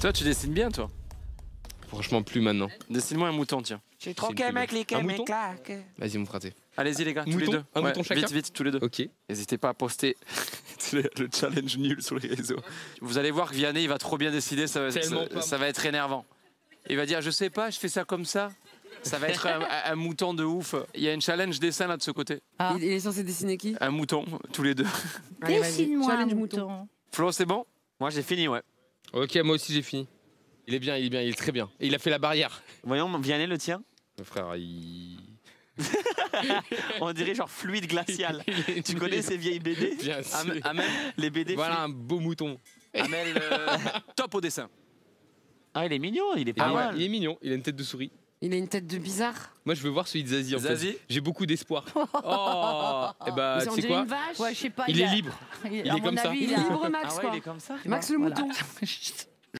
Toi, tu dessines bien, toi. Franchement, plus maintenant. Dessine-moi un mouton, tiens. J'ai trop cliquer Un mouton Vas-y, mon fraté. Allez-y, les gars, tous les Mouton deux. Un mouton chacun Vite, vite, tous les deux. Ok. N'hésitez pas à poster le le challenge nul sur les réseaux. Vous allez voir que Vianney, il va trop bien décider, ça va, Tellement ça, pas, ça va être énervant. Il va dire, je sais pas, je fais ça comme ça. Ça va être un, un mouton de ouf. Il y a une challenge dessin là de ce côté. Ah. Il, est censé dessiner qui? Un mouton, tous les deux. Dessine-moi un Challenge mouton. Flo, c'est bon? Moi j'ai fini, ouais. Ok, moi aussi j'ai fini. Il est bien, il est bien, il est très bien. Et il a fait la barrière. Voyons, Vianney le tien. Mon frère, il. On dirait genre fluide glacial. Tu connais ces vieilles BD Bien sûr. Am- Amel, Les BD Voilà un beau mouton. Amel, euh, top au dessin. Ah, il est mignon, il est pas Ah ouais, mal. il est mignon, il a une tête de souris. Il a une tête de bizarre. Moi, je veux voir celui de Zazie en Zazie fait. J'ai beaucoup d'espoir. Oh Et bah, Mais tu sais quoi une vache. Ouais, je sais pas. Il est a- libre. Il, est comme ça. avis, Il il est libre Max Ah ouais, quoi. il est comme ça Max le Voilà. mouton.